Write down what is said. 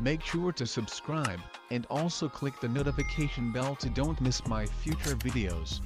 Make sure to subscribe, and also click the notification bell to don't miss my future videos.